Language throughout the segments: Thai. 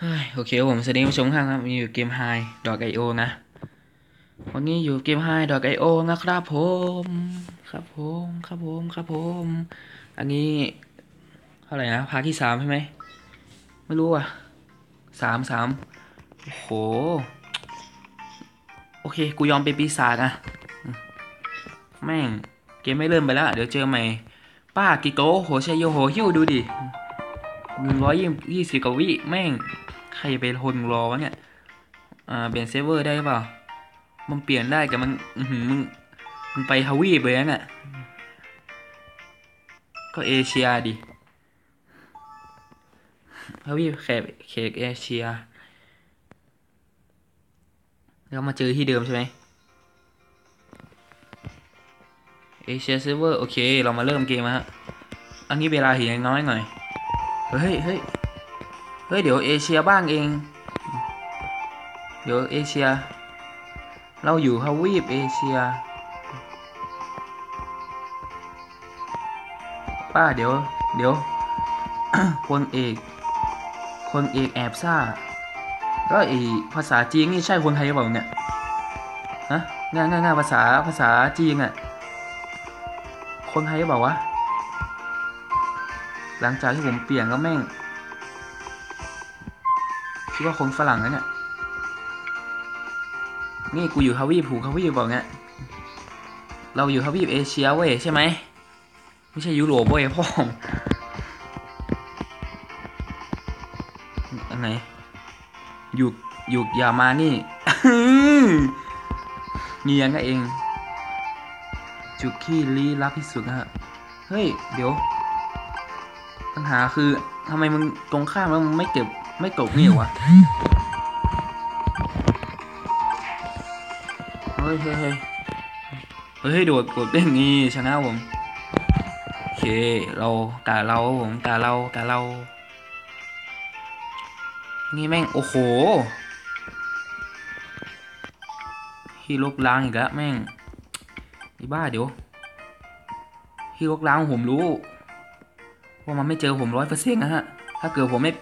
เฮ้ยโอเคผมสวัสดีผู้ชมครับมีอยู่เกมไฮดอกไอโอนะ วันนี้อยู่เกมไฮดอกไอโอนะครับผมครับผมครับผมครับผม อันนี้เท่าไหร่นะภาคที่สามใช่ไหมไม่รู้อะสามสามโอ้โห โอเค กูยอมเป็นปีศาจอะ แม่ง เกมไม่เริ่มไปแล้ว เดี๋ยวเจอใหม่ ป้ากิโตโหชัยโยโหฮิวดูดิหนึ่งร้อยยี่สิบกว่าวิแม่ง ใครไปทนรอวะเนี่ยอ่าเปลี่ยนเซฟเวอร์ได้เปล่า มันเปลี่ยนได้แต่มันอือหือมึงมันไปทวีปเลยนะเนี่ยก็เอเชียดิทวีปแขกเขกเอเชีย แล้วมาเจอที่เดิมใช่ไหมเอเชียเซิร์ฟเวอร์โอเค เรามาเริ่มเกมฮะ อันนี้เวลาเหียน้อยหน่อย เฮ้ยเฮ้ย เฮ้ยเดี๋ยวเอเชียบ้างเอง เดี๋ยวเอเชีย เราอยู่ทวีปเอเชีย ป้าเดี๋ยว เดี๋ยว คนเอก คนเอกแอบซ่าก็ไอภาษาจีนนี่ใช่คนไทยเปล่าเนี่ยฮะน่าน่าน่าภาษาภาษาจีนอะคนไทยเปล่าวะ หลังจากที่ผมเปลี่ยนก็แม่ง คิดว่าคนฝรั่งนะเนี่ย นี่กูอยู่ทวีปผูกทวีปบอกเนี่ยเราอยู่ทวีปเอเชียเว้ยใช่ไหม ไม่ใช่ยุโรปเว้ยพ่อมอันไหนหยุกหยุกอย่ามานี่เงียงก็เอง จุดขี้ลี้ลับที่สุดนะฮะ เฮ้ย เดี๋ยว ปัญหาคือทำไมมึงตรงข้ามแล้วมึงไม่เก็บ ไม่ตกเนี่ยวะเฮ้ยเฮ้ยเฮ้ยเฮ้ยโดดกดเด้งนี่ชนะผมโอเคเราตาเราผมตาเราตาเรา นี่แม่งโอ้โหฮีโร่ล้างอีกแล้วแม่งไอ้บ้าเดี๋ยวฮีโร่ล้างผมรู้ว่ามันไม่เจอผมร้อยเปอร์เซ็นต์นะฮะถ้าเกิดผมไม่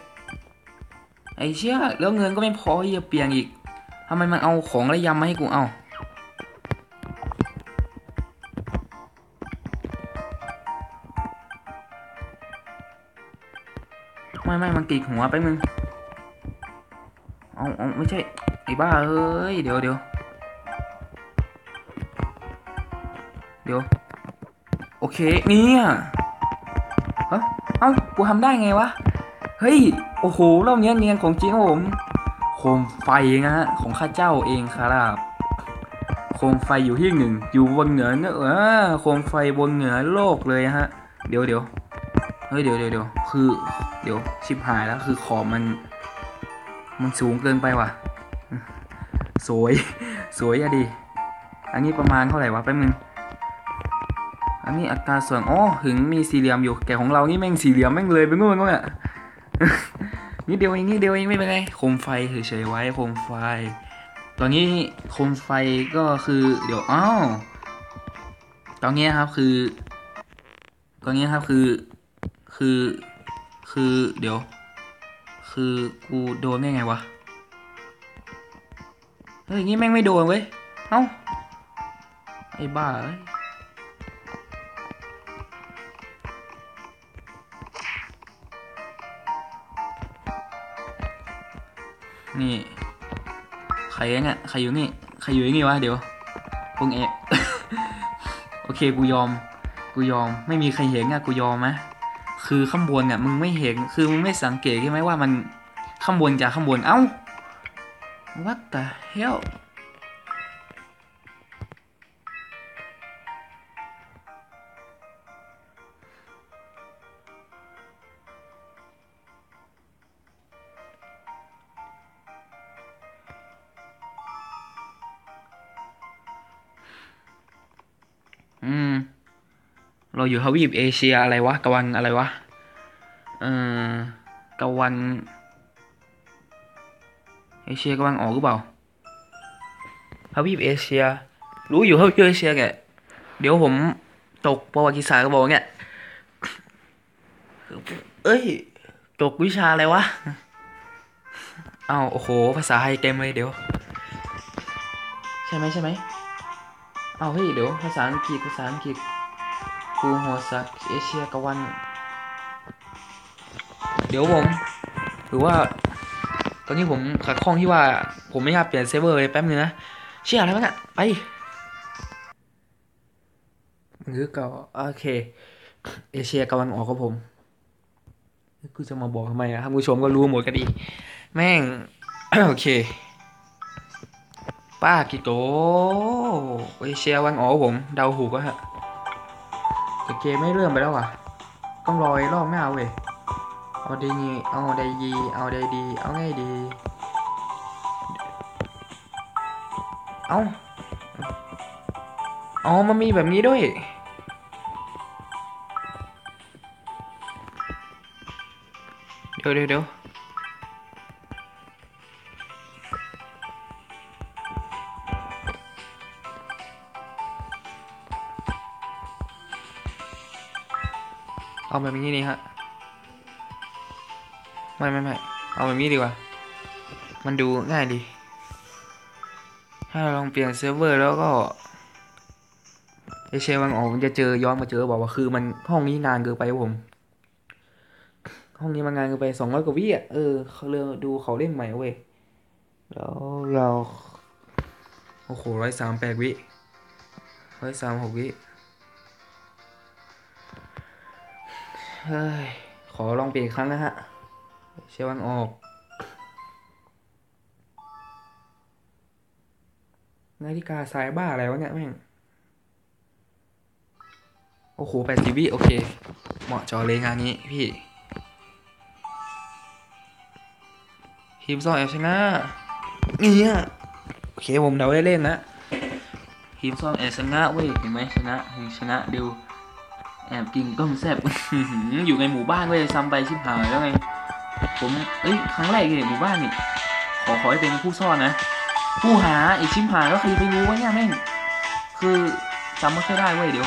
ไอ้เชี่ยแล้วเงินก็ไม่พอที่จะเปลี่ยนอีกทำไมมันเอาของระยำมาให้กูเอาไม่ไม่มันติดหัวไปมึง เอาเอาไม่ใช่ ไอ้บ้าเอ้ย เดี๋ยวเดี๋ยวเดี๋ยว โอเค เนี่ยเอ้าเอ้ากูทำได้ไงวะ ฮ้ย โอ้โหรอบนี้เนียนของจริงครับผมโคมไฟนะฮะของข้าเจ้าเองครับโคมไฟอยู่ที่หนึ่งอยู่บนเหนือเนอะโคมไฟบนเหนือโลกเลยฮะ เดี๋ยวเดี๋ยวเฮ้ยเดี๋ยวเดี๋ยวเดี๋ยวคือ เดี๋ยวชิบหายแล้วคือขอบมัน มันสูงเกินไปว่ะ สวย สวยอะดิอันนี้ประมาณเท่าไหร่วะแป๊บนึงอันนี้อัตราส่วนอ๋อถึงมีสี่เหลี่ยมอยู่แต่ของเรานี่แม่งสี่เหลี่ยมแม่งเลยไปนู่นก็เนี่ย นิดเดียวเองนิดเดียวเองไม่เป็นไรโคมไฟเฉยๆไว้โคมไฟ ตอนนี้โคมไฟก็คือเดี๋ยวอ้าวตอนนี้ครับคือ ตอนนี้ครับคือ คือ คือเดี๋ยว คือกูโดนได้ไงวะเฮ้ยงี้แม่งไม่โดนเว้ยเอ้าไอ้บ้าเอ้ย นี่ ใครเนี่ยใครอยู่นี่ ใครอยู่นี่วะเดี๋ยวพวกเอะโอเคกูยอม กูยอม ไม่มีใครเห็นอะกูยอมนะคือข้างบนเนี่ยมึงไม่เห็น คือมึงไม่สังเกตใช่ไหมว่ามันข้างบนจากข้างบน เอ้า what the hell เราอยู่ทวีปเอเชียอะไรวะกวันอะไรวะเออกวันเอเชียกำลังออกหรือเปล่าทวีปเอเชีย รู้อยู่ทวีปเอเชียแกเดี๋ยวผมตกประวัติศาสตร์ก็บอกเนี่ยเอ้ย ตกวิชาอะไรวะเอาโอ้โห ภาษาไทยเต็มเลยเดี๋ยว ใช่ไหมใช่ไหมเอาเฮ้ยเดี๋ยว ภาษาอังกฤษภาษาอังกฤษ ครูหัวสักเอเชียกวัน เดี๋ยวผมหรือว่า ตอนนี้ผมขัดข้องที่ว่า ผมไม่อยากเปลี่ยนเซิร์ฟเวอร์เลยแป๊บนึงนะเชื่ออะไรวะเนี่ยไปหรือเก่าโอเค เอเชียกำลังออกครับผมกูจะมาบอกทำไมอะท่านผู้ชมก็รู้หมดกันดี แม่ง โอเค ป้ากิโตเอเชียวันออกผม เดาถูก็ฮะ กมไม่เริ่มไปแล้วว่ะต้องรออีกรอบไม่เอาเว้ยเอาดีงี้เอาได้ดีเอาได้ดี เอาไงดี เอาอ๋อมันมีแบบนี้ด้วยเดี๋ยวเดี๋ยว เอาแบบนี้นี่ฮะ ไม่ไม่ไม่เอาแบบนี้ดีกว่า มันดูง่ายดี ถ้าเราลองเปลี่ยนเซิร์ฟเวอร์แล้วก็ไอเชลวังออกมันจะเจอย้อนมาเจอบอกว่าคือมันห้องนี้นานเกินไปผม ห้องนี้มันงานเกินไปสองร้อยกว่าวิอะเออเขาเริ่มดูเขาเล่นใหม่เว้ยแล้วเราโอ้โหร้อยสามแปดวิร้อยสามหกวิ ขอลองเปลี่ยนอีกครั้งนะฮะ เชวันออกนาฬิกาสายบ้าอะไรวะเนี่ยแม่ง โอ้โหแปดสิบวิโอเค เหมาะจอเลยงานนี้พี่ทีมสองแอบชนะเนี่ยโอเคผมเดาได้เล่นนะทีมสองแอบชนะเว้ยเห็นไหมชนะถึงชนะดิว แอบกินต้มแซ่บอยู่ในหมู่บ้านเว้ยซ้ำไปชิบหายแล้วไง ผมเอ้ยครั้งแรกเลยหมู่บ้านนี่ขอขอให้เป็นผู้ซ่อนนะ ผู้หาไอชิมหายก็คือไปรู้ว่าเนี่ยแม่งคือจำไม่ค่อยได้เว้ยเดี๋ยว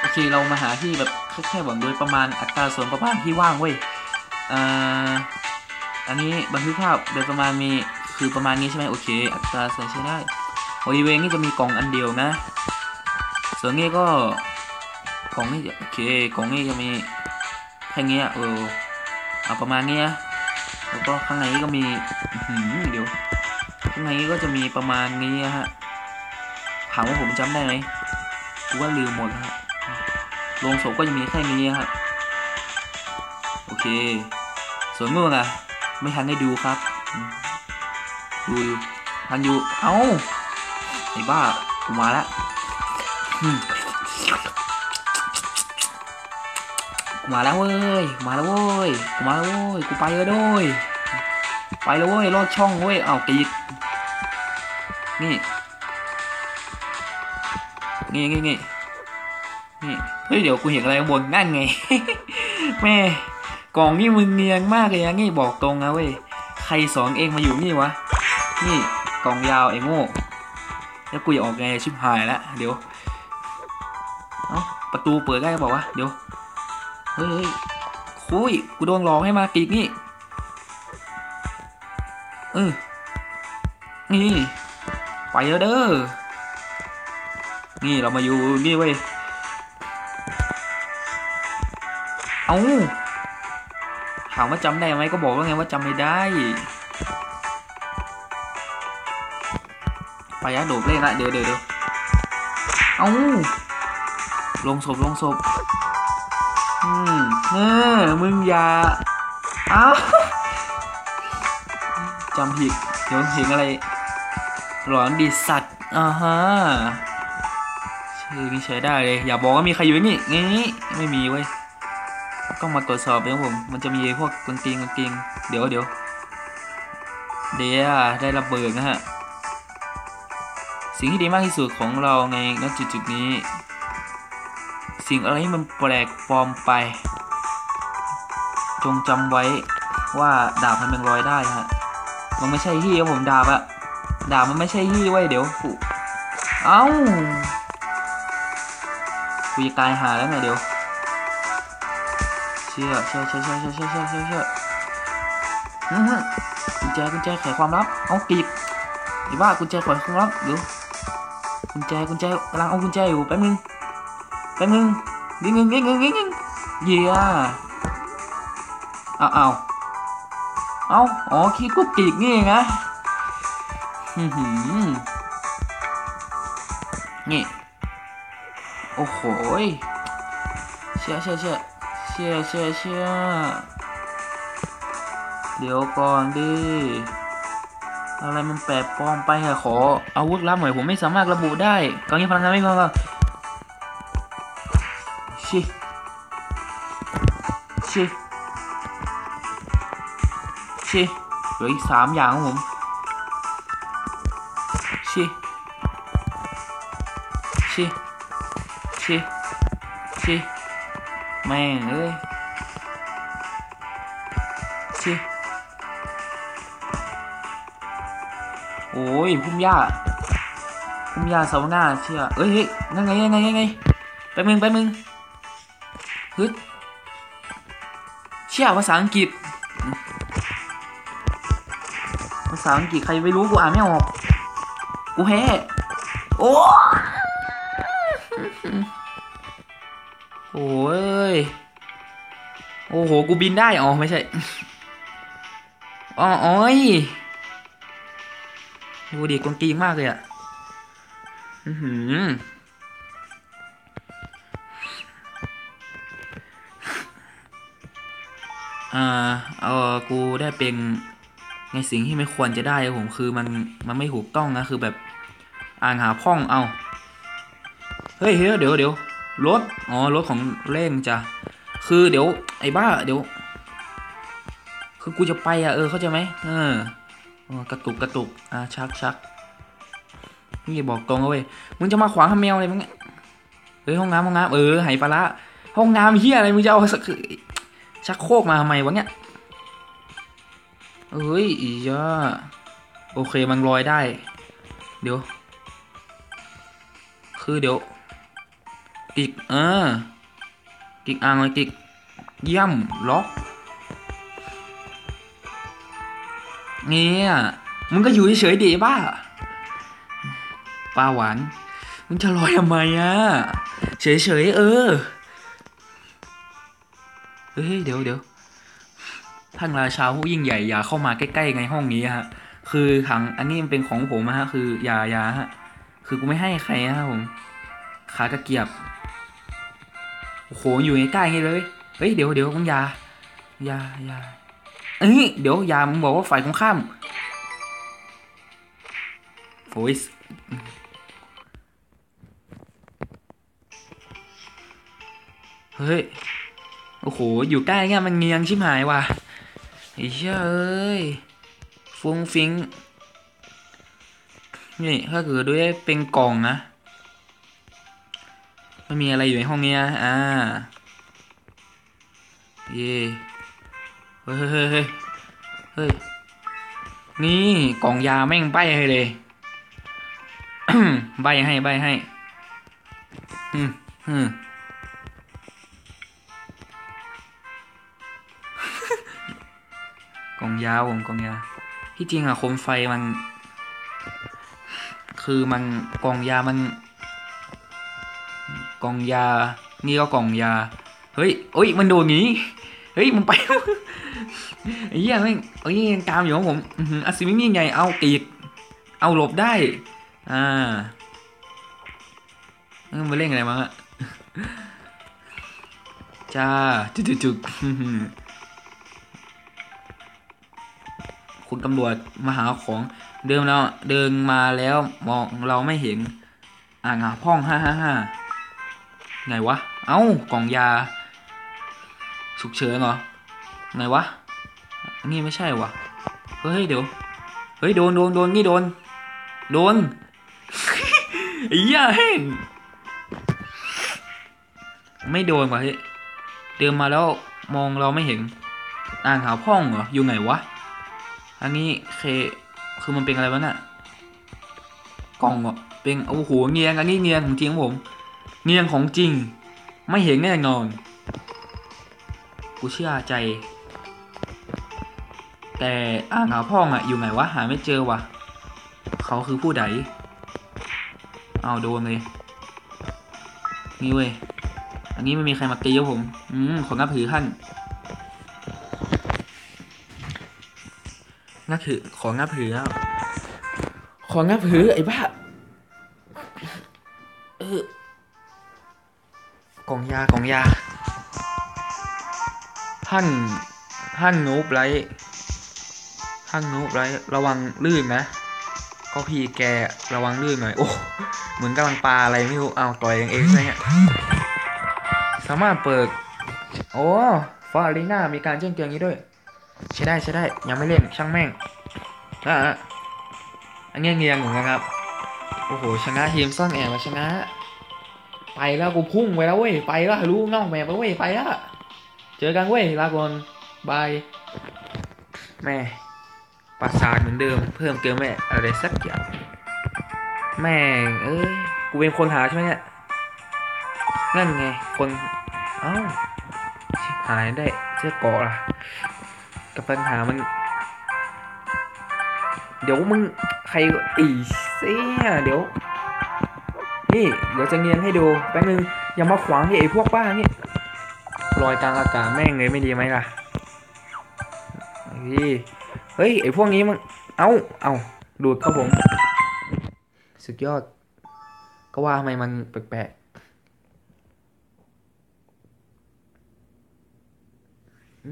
โอเคเรามาหาที่แบบแค่ๆแบบโดยประมาณอัตราส่วนประมาณที่ว่างเว้ยอ่าอันนี้บันทึกภาพโดยประมาณมีคือประมาณนี้ใช่ไหมโอเค อัตราส่วนใช้ได้บริเวณนี้จะมีกล่องอันเดียวนะ ส่วนนี้ก็กล่องนี้จะโอเคกล่องนี้จะมีแค่เนี้ยเออเอาประมาณเนี้ยแล้วก็ข้างในก็มีหือเดี๋ยวข้างในก็จะมีประมาณนี้ฮะถามว่าผมจำได้ไหมกูว่าลืมหมดแล้วฮะโรงศพก็จะมีแค่นี้ฮะโอเค ส่วนเมื่อไงไม่ทันได้ดูครับดูดูทันอยู่ เอ้าไอ้บ้ากูมาแล้ว กูมาแล้วเว้ยมาแล้วเว้ยกูมาแล้วเว้ยกูไปแล้วด้วยไปแล้วเว้ยลอดช่องเว้ยเอาตีดนี่นี่นี่นี่นี่เฮ้ยเดี๋ยวกูเห็นอะไรบนนั่นไงแม่กล่องนี่มึงเนียนมากเลยนะนี่บอกตรงนะเว้ยใครสอนเองมาอยู่นี่วะนี่กล่องยาวไอ้โง่แล้วกูจะออกไงชิบหายแล้วเดี๋ยว ตูเปิดได้บอกว่าเดี๋ยวเฮ้ยเฮ้ยคุยกูโดนหลอกให้มากีกนี่เออนี่ ไปแล้วเด้อ นี่เรามาอยู่นี่เว้ย เอาถามว่าจำได้ไหมก็บอกแล้วไงว่าจำไม่ได้ ไปยะโดดเล่นละเดี๋ยวเดี๋ยวเดี๋ยวเอา ลงศพลงศพอืมเออมึงอย่าอ้าวจำผิดเดี๋ยวเห็นอะไร หลอนดิสัตว์อ่าฮะชื่อนี่ใช้ได้เลย อย่าบอกว่ามีใครอยู่นี่งี้ไม่มีเว้ยต้องมาตรวจสอบนะผม มันจะมีพวกกลตีนกลตีนเดี๋ยวเดี๋ยวเดี๋ยวได้ระเบิดนะฮะ สิ่งที่ดีมากที่สุดของเราในณจุดจุดนี้ สิ่งอะไรที่มันแปลกปลอมไป จงจำไว้ว่าดาบมันเป็นรอยได้ฮะมันไม่ใช่ที่ครับผมดาบอะดาบมันไม่ใช่ที่ไว้เดี๋ยวกูเอ้ากูจะตายหาแล้วไงเดี๋ยวเชื่อเชื่อเชื่อเชื่อเชื่อเชื่อเชื่อเชื่อเชื่ออื้อหือกุญแจกุญแจไขความลับเอากรีดไอ้บ้ากุญแจไขความลับเดี๋ยวกุญแจกุญแจกำลังเอากุญแจอยู่แป๊บนึง แป๊บนึงนิดนึงนิดนึงนิดนึงเยียเอาเอาเอาอ๋อคิดกูกรีดนี่เองนะหือนี่ โอ้โหเชี่ยเชี่ยเชี่ยเชี่ยเชี่ยเชี่ยเดี๋ยวก่อนดิ อะไรมันแปลกปลอมไปอะขออาวุธลับหน่อยผมไม่สามารถระบุได้กองนี้พลังงานไม่พอ ชิชิชิเหลืออีกสามอย่างครับผมชิชิชิชิแม่งเอ้ยชิโอ้ยพุ่มหญ้าพุ่มหญ้าเสาหน้าเชี่ยเอ้ยเฮ้ยนั่นไงยังไงยังไงไปบมึงไปบมึง เชี่ยภาษาอังกฤษ ภาษาอังกฤษใครไม่รู้กูอ่านไม่ออก กูแพ้โอ้โอ้ย โอ้โห กูบินได้ อ๋อ ไม่ใช่ อ๋อโอ้ยดูดิกวนกีมากเลยอะ อือหือ อ่าเออกูได้เป็นในสิ่งที่ไม่ควรจะได้ผมคือมันมันไม่ถูกต้องนะคือแบบอ่านหาพ่องเอาเฮ้ยเฮ้ยเดี๋ยวเดี๋ยวรถอ๋อรถของเล่งจ้ะคือเดี๋ยวไอ้บ้าเดี๋ยว คือกูจะไปอะเออเข้าใจไหมเออกระตุกกระตุกอ่าชักชักนี่บอกตรงเลยมึงจะมาขวางทำแมวอะไรมึงเฮ้ยห้องน้ำห้องน้ำเออไหปลาละห้องน้ำเฮียอะไรมึงจะเอาสัก ชักโคกมาทำไมวะเนี่ยเอ้ยอีย่าโอเคมันลอยได้ เดี๋ยว คือเดี๋ยว กิกเออ กิกอ่างเลยกิกเยี่ยมล็อกเนี่ยมึงก็อยู่เฉยๆดิบ้าป้าหวานมึงจะลอยทำไมอะ เฉยๆเออ เฮ้ยเดี๋ยวเดี๋ยวท่านราชาผู้ยิ่งใหญ่อย่าเข้ามาใกล้ๆในห้องนี้ฮะ คือถังอันนี้มันเป็นของผมนะฮะ คืออย่าอย่าฮะ คือกูไม่ให้ใครนะผมขากระเกียบโอ้โหอยู่ใกล้ๆงี้เลยเฮ้ยเดี๋ยวเดี๋ยวมึงอย่าอย่าอย่าเอ้ยเดี๋ยวอย่ามึงบอกว่าฝ่ายตรงข้ามโอ้ยเฮ้ย โอ้โห อยู่ใกล้เงี้ยมันเงียงชิบหายว่ะไอ้เชี่ยเอ้ย ฟุ้งฟิงนี่ถ้าเกิดด้วยเป็นกล่องนะไม่มีอะไรอยู่ในห้องเนี้ยอ่า เย่เฮ้ยเฮ้ยเฮ้ยเฮ้ย นี่กล่องยาแม่งใบให้เลย ใบให้ใบให้ อืมอืม องยาวผมกองยาที่จริงอะโคมไฟมัน คือมันกองยามันกองยา นี่ก็กองยา เฮ้ยเอ้ยมันโดนงี้เฮ้ยมันไปไอ้เหี้ยแม่งเอ้ยยังตามอยู่ของผมอื้อหืออัศวินนี่ไงเอากรีดเอาหลบได้ อ่าเอ้ยมาเล่นอะไรมั้งอะจ้าจุดจุด คุณตำรวจมาหาของเดิมแล้วเดินมาแล้วมองเราไม่เห็น อ่างหาพ่องห้าห้าห้าไงวะ เอ้ากล่องยาฉุกเฉินเหรอไงวะนนี้ไม่ใช่วะเฮ้ยเดี๋ยวเฮ้ยโดนโดนโดนนี่โดน โดนอ้เหี้ยเฮ้ยไม่โดนว่ะเฮ้ยเดินมาแล้วมองเราไม่เห็นอ่างหาพ่องเหรออยู่ไหนวะ อันนี้เคคือมันเป็นอะไรวะน่ะกล่องเหรอเป็นโอ้โหเนียงอันนี้เนียงของจริงผม เนียงของจริง ไม่เห็นแน่นอน กูเชื่อใจ แต่อ่างหาพ่องอะอยู่ไหนวะหาไม่เจอวะเขาคือผู้ใดเอาโดนเลยนี่เว้ยอันนี้ไม่มีใครมาตีผม อืมของนับถือท่าน นับถือของนับถือแล้วของนับถือไอ้บ้าเออกล่องยากล่องยาท่านท่านนูบไรท่านนูบไรระวังลื่นนะก็พี่แกระวังลื่นหน่อย โอ้เหมือนกำลังปลาอะไรไม่รู้เอาต่อยกันเองซะเนี่ยสามารถเปิด โอ้ฟอร์อารีนามีการแจ้งเตือนนี้ด้วย ใช้ได้ใช้ได้ยังไม่เล่นช่างแม่งอะอันนี้เงียงเหมือนกันครับโอ้โหชนะทีมซ่อนแอบมาชนะ ไปแล้วกูพุ่งไปแล้วเว้ยไปแล้วรู้นอกแมปแล้วเว้ยไปแล้วเจอกันเว้ยลาก่อนบายแม่ปราสาทเหมือนเดิม เพิ่มเติมแม่อะไรสักอย่างแม่งเอ้ยกูเป็นคนหาใช่ไหมเนี่ยนั่นไงคนเอ้าชิบหายได้เสื้อเกราะล่ะ กับปัญหามัน เดี๋ยวมึงใครอีเสียเดี๋ยว นี่เดี๋ยวจะเงียนให้ดูแป๊บนึงอย่ามาขวางที่ไอ้พวกบ้านี่ลอยกลางอากาศแม่งเลยไม่ดีไหมล่ะเฮ้ยเฮ้ยไอ้พวกนี้มันเอ้าเอ้าดูดครับผม สุดยอด ก็ว่าทำไมมันแปลกๆ เ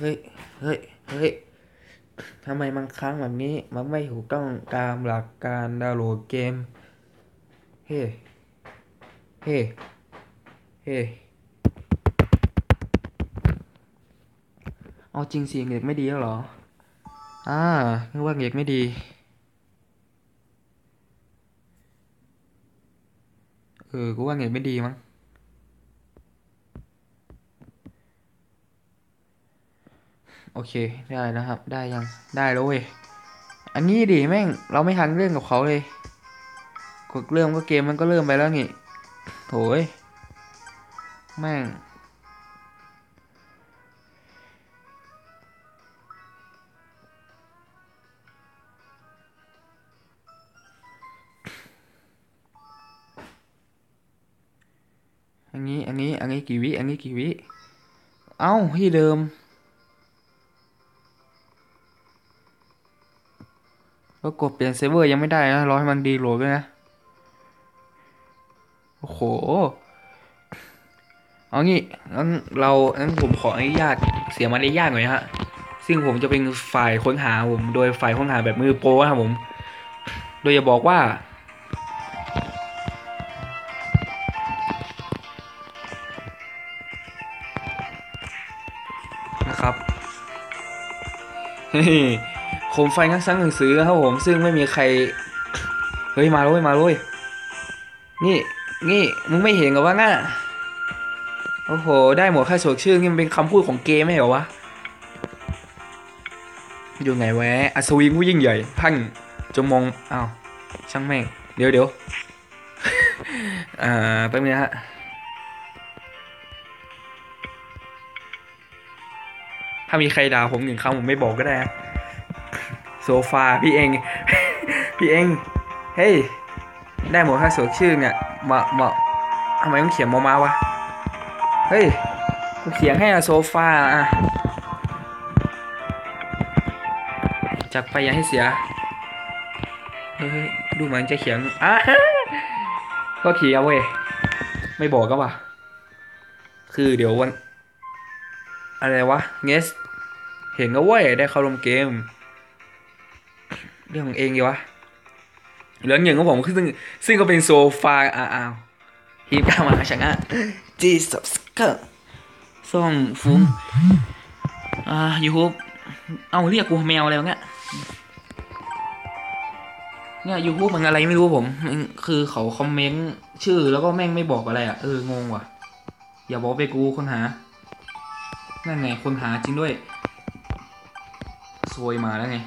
ฮ้ย เฮ้ย เฮ้ย ทำไมมันค้างแบบนี้ มันไม่ถูกต้องตามหลักการดาวน์โหลดเกม เฮ้ เฮ้ เฮ้ เอาจริงสิเน็ตไม่ดีแล้วเหรอ อ่านึกว่าเน็ตไม่ดี เออ กูว่าเน็ตไม่ดีมั้ง โอเค ได้แล้วครับ ได้ยัง ได้แล้วเว้ย อันนี้ดิแม่ง เราไม่ทันเรื่องกับเขาเลย กดเริ่มก็เกมมันก็เริ่มไปแล้วนี่โถยแม่ง อันนี้ อันนี้ อันนี้กี่วิ อันนี้กี่วิ เอ้า ที่เดิม ก็กดเปลี่ยนเซิร์ฟเวอร์ยังไม่ได้นะ รอให้มัน reload ด้วยนะ โอ้โห เอางี้งั้นเรางั้นผมขออนุญาตเสียมารยาทหน่อยฮะ ซึ่งผมจะเป็นฝ่ายค้นหาผม โดยฝ่ายค้นหาแบบมือโปรนะครับผม โดยจะบอกว่า โคมไฟงักซังหนังสือครับผม ซึ่งไม่มีใคร เฮ้ยมาเลยมาเลยนี่นี่มึงไม่เห็นกับว่าง่าโอ้โห ได้หมดค่าโฉกชื่อนี่มันเป็นคำพูดของเกมไม่เหรอวะ อยู่ไหนแวะอัศวินผู้ยิ่งใหญ่ท่านจงมองอ้าวช่างแม่ง เดี๋ยวเดี๋ยวอ่าแป๊บนึงฮะ ถ้ามีใครด่าผมหนึ่งคำผมไม่บอกก็ได้โซฟาพี่เอง พี่เองเฮ้ยได้หมดค่าโฉกชื่อเนี่ยมามาทำไมต้องเขียนมอมาวะเฮ้ยกูเขียนให้อะโซฟาอะจักไปย่าให้เสียเฮ้ยดูเหมือนจะเขียนอะก็เขียนเว้ยไม่บอกก็ว่ะคือเดี๋ยววัน อะไรวะเงสเห็นก็เว้ยได้เข้าร่วมเกม เรื่องของเองดีวะเหลืองหนึ่งของผมซึ่งซึ่งก็เป็นโซฟาอ้าวฮีบกามาชนะจีสับสกอร์ส่องฟุ้งอ่ายูทูบเอาเรียกกูแมวอะไรวะเนี่ยเนี่ยยูทูบมันอะไรไม่รู้ผม คือเขาคอมเมนต์ชื่อแล้วก็แม่งไม่บอกอะไรอะ เอองงว่ะ อย่าบอกไปกูคนหา นั่นไงคนหาจริงด้วยวยมาแล้วไง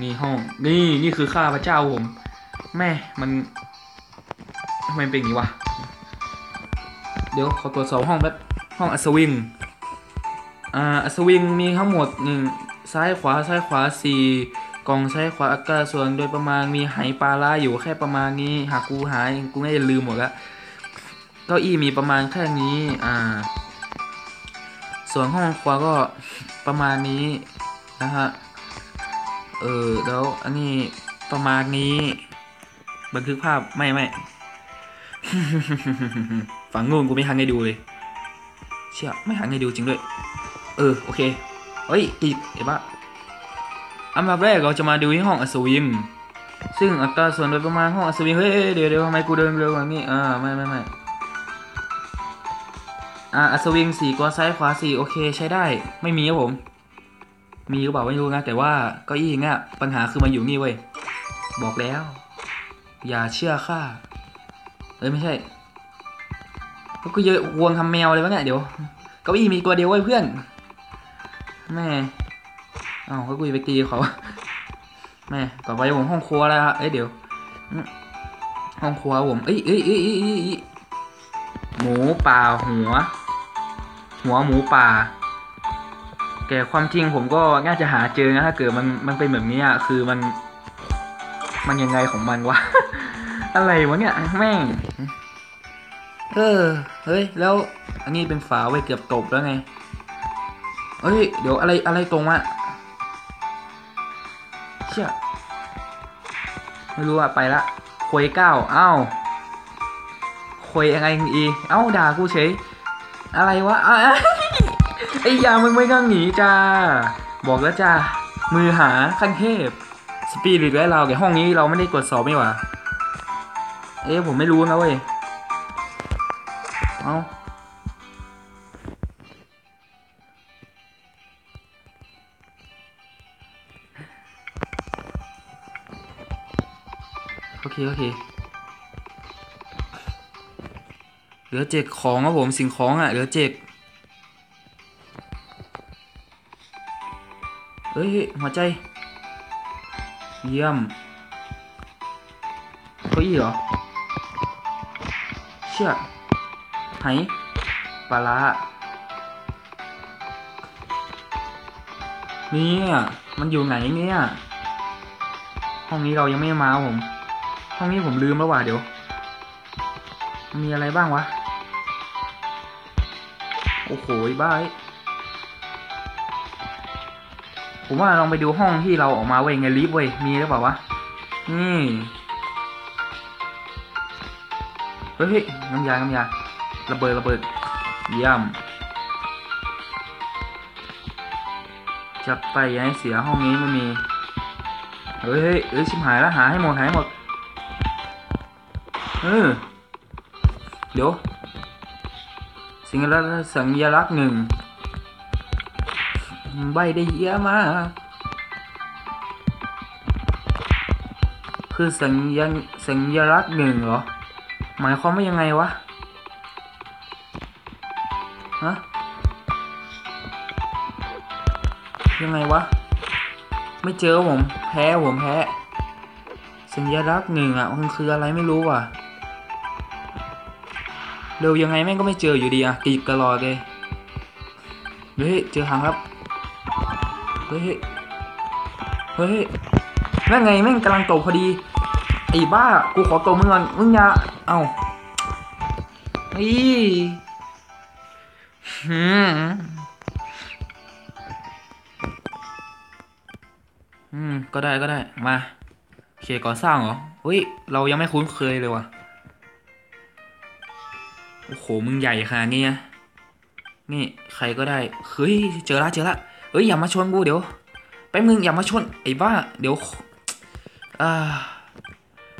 นี่ห้องนี่นี่คือข้าพระเจ้าผม แม่มันทำไมเป็นอย่างนี้วะเดี๋ยวขอตรวจสอบห้องแป๊บห้องอัศวินอ่าอัศวินมีทั้งหมดหนึ่งซ้ายขวาซ้ายขวาสี่กล่องซ้ายขวาอากาศส่วนโดยประมาณมีไหปลาล่าอยู่แค่ประมาณนี้หากกูหายกูน่าจะลืมหมดละเก้าอี้มีประมาณแค่นี้อ่า ส่วนห้องครัวก็ประมาณนี้นะฮะ เออแล้วอันนี้ประมาณนี้ บันทึกภาพไม่ไม่ฝังงูกูไม่ทันให้ดูเลย เชี่ยไม่ทันให้ดูจริงด้วย เออโอเค เฮ้ยอีกเห็นปะอันดับแรกเราจะมาดูที่ห้องอัศวินซึ่งอัตราส่วนโดยประมาณห้องอัศวินเฮ้ยเดี๋ยวเดี๋ยวทำไมกูเดินเร็วอย่างนี้อ่าไม่ไม่ไม่ อ่าอัศวินสี่กอซ้ายขวาสี่โอเคใช้ได้ไม่มีครับผม มีก็บอกไม่รู้นะ แต่ว่าเก้าอี้เนี่ยปัญหาคือมันอยู่นี่เว้ย บอกแล้ว อย่าเชื่อข้าเอ้ยไม่ใช่ก็คือเยอะวงทำแมวเลยวะเนี่ยเดี๋ยวเก้าอี้มีตัวเดียวเว้ยเพื่อนแม่เอ้าก็กูไปตีเขาแม่ต่อไปผมห้องครัวแล้วฮะเอ้ยเดี๋ยว ห้องครัวผมเอ้ยเอ้ยเอ้ยเอ้ยเอ้ยเอ้ยหมูป่าหัว หัวหมูป่า แต่ความจริงผมก็น่าจะหาเจอนะถ้าเกิดมันมันเป็นแบบนี้อะคือมัน มันยังไงของมันวะ อะไรวะเนี่ยแม่ง เออ เฮ้ย แล้ว อันนี้เป็นฝาไว้เกือบตบแล้วไง เฮ้ย เดี๋ยวอะไรอะไรตรงอะเชี่ยไม่รู้อะไปละควยเก้า เอ้าควยยังไงอี เอ้าด่ากูเฉย อะไรวะไอ้ยามึงไม่ต้องหนีจ้า บอกแล้วจ้า มือหาขั้นเทพ สปีริตและเราแกห้องนี้เราไม่ได้กดสอบไม่หว่า เอ๊ะผมไม่รู้นะเว้ย เอาโอเค โอเค ลือเจ็ดของครับผมสิ่งของอะเหลือเจ็ดเฮ้ยหัวใจ เยี่ยมเก้าอี้เหรอ เชื่อไหปลาร้าเนี่ยมันอยู่ไหนเนี่ยห้องนี้เรายังไม่มาผม ห้องนี้ผมลืมแล้วว่ะเดี๋ยว มีอะไรบ้างวะ โอ้โหบ้ายผมว่าลองไปดูห้องที่เราออกมาเว้ยไงลิฟต์เว้ยมีหรือเปล่าวะนี่เฮ้ยน้ำยาน้ำยาระเบิดระเบิดเยี่ยมจับไปอย่าให้เสียห้องนี้ไม่มีเฮ้ยเฮ้ยชิมหายแล้วหาให้หมดหาให้หมดเออเดี๋ยว สิ่งละสัญลักษณ์หนึ่งใบได้เยอะมากคือสัญญาสัญลักษณ์หนึ่งเหรอ หมายความว่ายังไงวะ ฮะ ยังไงวะ ไม่เจอผม แพ้ผมแพ้ สัญลักษณ์หนึ่งอะ มันคืออะไรไม่รู้ว่ะ เร็วยังไงแม่งก็ไม่เจออยู่ดีอะกรีดกระรอเลย เฮ้ยเจอหางครับ เฮ้ยเฮ้ยนั่นไงแม่งกำลังตกพอดีไอ้บ้ากูขอตัวมึงก่อนมึงอย่าเอ้าอีหืมอืมก็ได้ก็ได้มาโอเคก่อสร้างเหรอเฮ้ยเรายังไม่คุ้นเคยเลยว่ะ อ้โห มึงใหญ่ขนาดนี้นะนี่ใครก็ได้ เฮ้ย เจอละเจอละเอ้ย อย่ามาชนกูเดี๋ยวแป๊บนึงอย่ามาชน ไอ้บ้า เดี๋ยวอ่า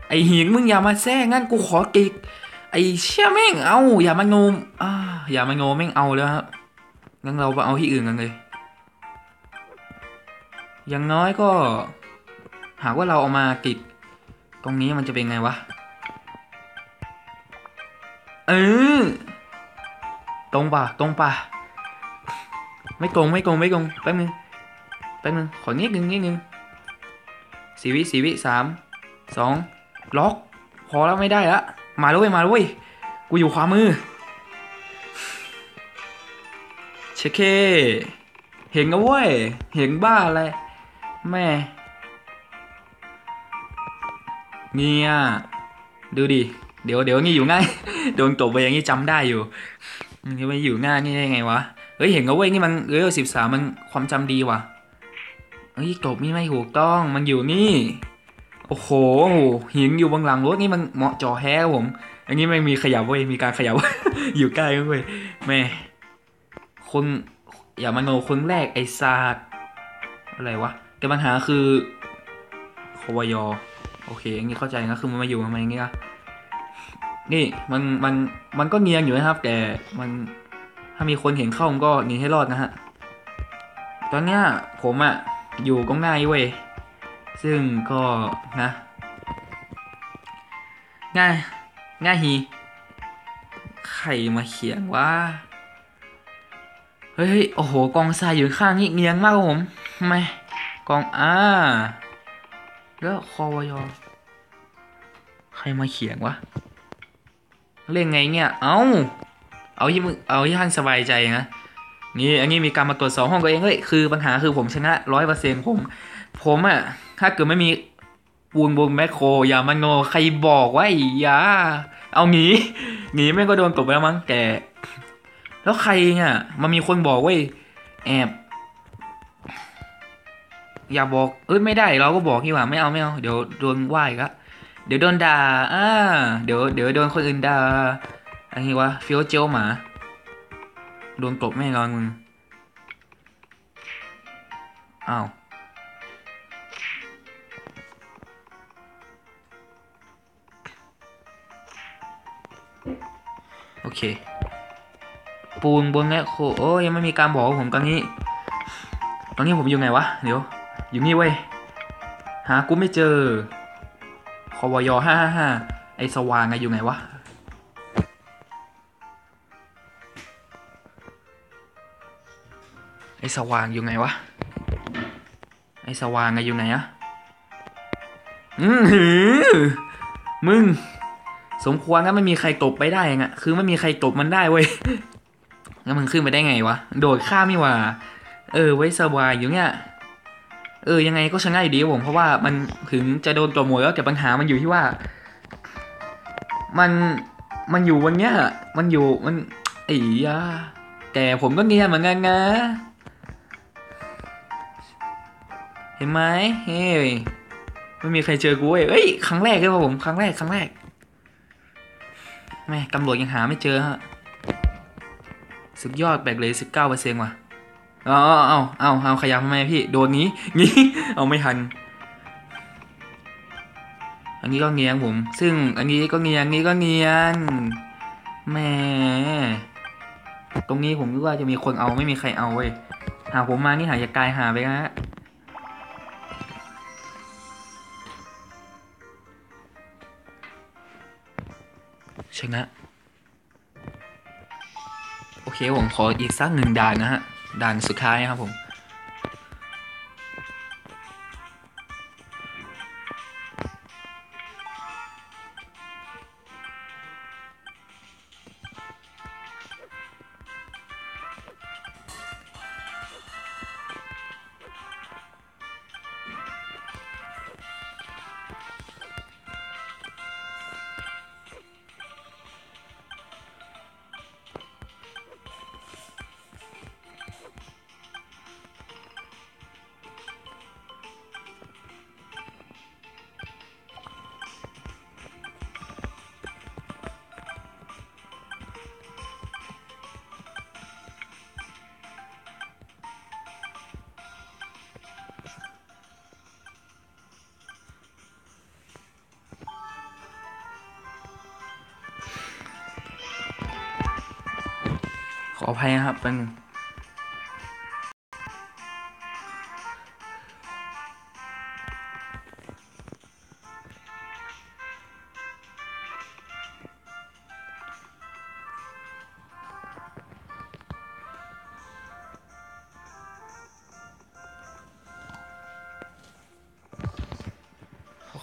ไอ้หินมึงอย่ามาแทรกงั้นกูขอกิกไอ้เชี่ยแม่งเอาอย่ามาโงมอ่าอย่ามาโงมแม่งเอาแล้วครับงั้นเราไปเอาที่อื่นกันเลย อย่างน้อยก็ หากว่าเราเอามาติดตรงนี้มันจะเป็นไงวะ เออตรงป่ะตรงป่ะไม่โกงไม่โกงไม่โกงแป๊บนึงป๊บนึงขอนิดนึงนิดนึงสี่วิสี่วิสามสองล็อกพอแล้วไม่ได้ละมาแล้วยมาแล้วยกูอยู่ขวามือเชคเคเห็นนะเว้ยเห็นบ้าอะไรแม่เนี่ยดูดิ เดี๋ยวเดี๋ยวนี่อยู่ง่าย โดนตบไปอย่างนี้จำได้อยู่มันจะไปอยู่ง่ายนี่ได้ไงวะเฮ้ยเห็นนะเว้ยนี่มันเออสิบสามมันความจำดีว่ะเฮ้ยตบนี่ไม่ถูกต้องมันอยู่นี่ โอ้โหหินอยู่บนหลังรถนี่มันเหมาะจอแฮ้ผม อันนี้ไม่มีขยับเว้ยมีการขยับอยู่ใกล้เว้ยแม่คนอย่ามาโนคนแรกไอ้ศาสตร์อะไรวะแต่ปัญหาคือควยอโอเคอย่างนี้เข้าใจนะคือมันมาอยู่ทำไมอย่างงี้อะ นี่มันมันมันก็เนียนอยู่นะครับ แต่มันถ้ามีคนเห็นเข้ามันก็หนีให้รอดนะฮะ ตอนเนี้ยผมอะอยู่กองหน้ายเว้ยซึ่งก็นะง่ายง่ายฮีใครมาเขียนว่า เฮ้ยโอ้โหกองทรายอยู่ข้างนี่เนียนมากครับผมทำไมกองอ่าแล้วคอวยอใครมาเขียนวะ เล่นไงเนี่ยเอาเอาที่มึงเอาที่ท่านสบายใจนะนี่อันนี้มีการมาตรวจสอบห้องตัวเองเฮ้ยคือปัญหาคือผมชนะร้อยเปอร์เซ็นผม ผมอะถ้าเกิดไม่มีปูนบนแมคโครอย่ามาโนใครบอกว่าอ้ยาเอางี้งี้แม่งก็โดนตบไปแล้วมั้งแต่ แล้วใครเนี่ยมันมีคนบอกเว้ยแอบ อย่าบอกเอ้ยไม่ได้เราก็บอกนี่ว่าไม่เอาไม่เอาเดี๋ยวโดนว่าอีกละ เดี๋ยวโดนด่าอ่าเดี๋ยวเดี๋ยวโดนคนอื่นด่าอะไรวะฟิวเจลหมา โดนตบแม่งอนมึง อ้าวโอเค ปูนบนแมคโคโอ้ยยังไม่มีการบอกผมตอนนี้ ตอนนี้ผมอยู่ไงวะ เดี๋ยว อยู่นี่เว้ย หากูไม่เจอ คอวยห้าห้าห้าไอสว่างอะอยู่ไงวะ ไอสว่างอยู่ไงวะ ไอสว่างอะอยู่ไหนอะอือมึง สมควรนะไม่มีใครตบไปได้ยังอะคือไม่มีใครตบมันได้เว้ยแล้วมึงขึ้นไปได้ไงวะ โดดข้ามนี่ว่า เออ ไว้สบายอยู่เนี่ย เออยังไงก็ชนะอยู่ดีผมเพราะว่ามันถึงจะโดนตัวมวยแล้วแต่ปัญหามันอยู่ที่ว่า มันมันอยู่วันเนี้ยมันอยู่มันไอ้ยาแต่ผมก็เนียนเหมือนกันนะ เห็นไหมเฮ้ยไม่มีใครเจอกูเว้ยเอ้ยครั้งแรกเลยครับผมครั้งแรกครั้งแรกแม่ตำรวจยังหาไม่เจอฮะสุดยอดแบกเลยสิบเก้าเปอร์เซ็นต์ว่ะ เอาเอาเอาเอาเอาขยับทำไมพี่ โดนงี้งี้เอาไม่ทัน อันนี้ก็เงียงผม ซึ่งอันนี้ก็เงียงนี้ก็เงียงแหม่ตรงนี้ผมคิดว่าจะมีคนเอาไม่มีใครเอาเว้ยหาผมมานี่หาจะกายหาไปนะฮะชนะ โอเคผมขออีกสักหนึ่งด่านนะฮะ ด่านสุดท้ายนะครับผม อภัยนะครับเป็น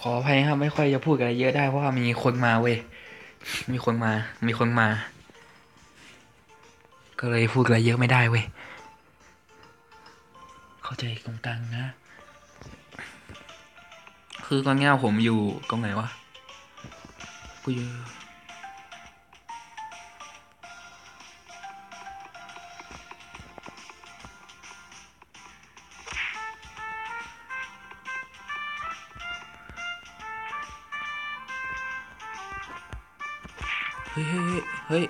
ขออภัยครับ ไม่ค่อยจะพูดอะไรเยอะได้เพราะว่ามีคนมาเว้ย มีคนมา มีคนมา ก็เลยพูดอะไรเยอะไม่ได้เว้ย เข้าใจตรงกลางนะ คือตอนเนี้ยผมอยู่ตรงไหนวะ กูอยู่เฮ้ย เฮ้ยเฮ้ย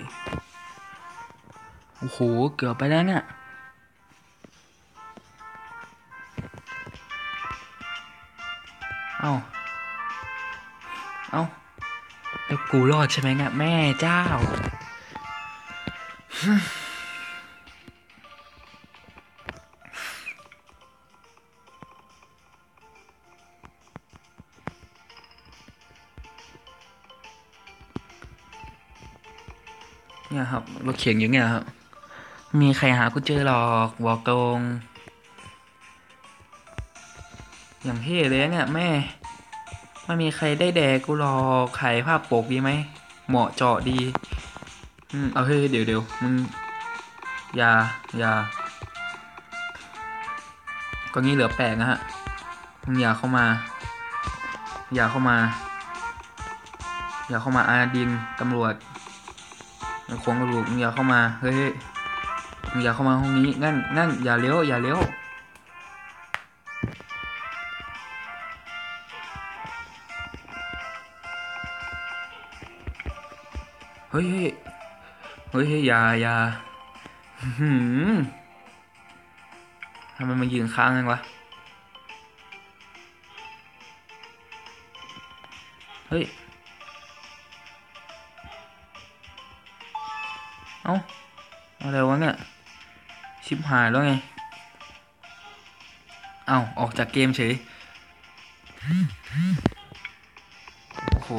โอ้โห เกือบไปแล้วเนี่ยเอ้าเอ้าแล้วกูรอดใช่ไหมเนี่ยแม่เจ้า เนี่ยครับรถเข็นอย่างเงี้ยครับ มีใครหากูเจอหรอกบอกตรง อย่างเท่เลยเนี่ยแม่ ไม่มีใครได้แดกกูหรอกขายภาพปกดีไหม เหมาะเจาะดี อืมเอาเฮ้ยเดี๋ยวเดี๋ยวมึงอย่าอย่าก็งี้เหลือแปลกนะฮะ มึงอย่าเข้ามา อย่าเข้ามา อย่าเข้ามาอาดินตำรวจโค้งกระดูกมึงอย่าเข้ามา เฮ้ย อย่าเข้ามาห้องนี้นั่นนั่นอย่าเลี้ยวอย่าเลี้ยวเฮ้ยเฮ้ยเฮ้ยอย่าอย่าหืมทำไมมายืนค้างกันวะ เฮ้ย เอ้า อะไรวะเนี่ย ชิบหายแล้วไง เอาออกจากเกมเฉย โอ้โห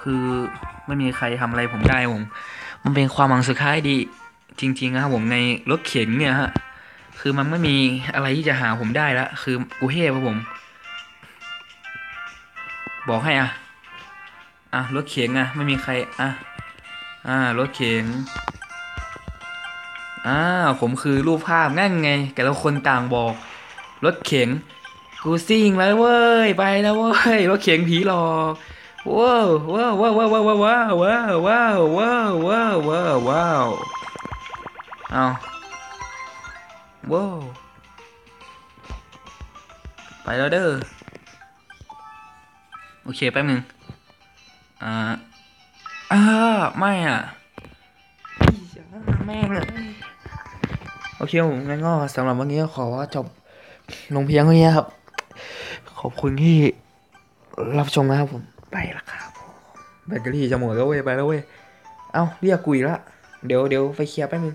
คือไม่มีใครทำอะไรผมได้ผม มันเป็นความหวังสุดท้ายดี จริงๆนะครับผมในรถเข็นเนี่ยฮะ คือมันไม่มีอะไรที่จะหาผมได้ละ คือกูเฮ่ครับผม บอกให้อะ อะรถเข็นอะไม่มีใครอะอ่ารถเข็นอ่าผมคือรูปภาพนั่นไง แต่ละคนต่างบอก รถเข็นกูซิ่งแล้วเว้ยไปแล้วเว้ยรถเข็นผีหลอกว้าวว้าวว้าวว้าวว้าวว้าวว้าวว้าวว้าวว้าวว้าวว้าวเอาว้าวไปแล้วเด้อโอเคแป๊บนึง อ่าอ่าไม่อะแม่งเลยโอเคผมงั้นก็สำหรับวันนี้ก็ขอจบลงเพียงเท่านี้ครับ ขอบคุณที่รับชมนะครับผมไปละครับผมแบตเตอรี่จะหมดแล้วเว้ยไปแล้วเว้ย เอ้าเรียกกูอีกละ เดี๋ยวเดี๋ยวไปเคลียร์แป๊บนึง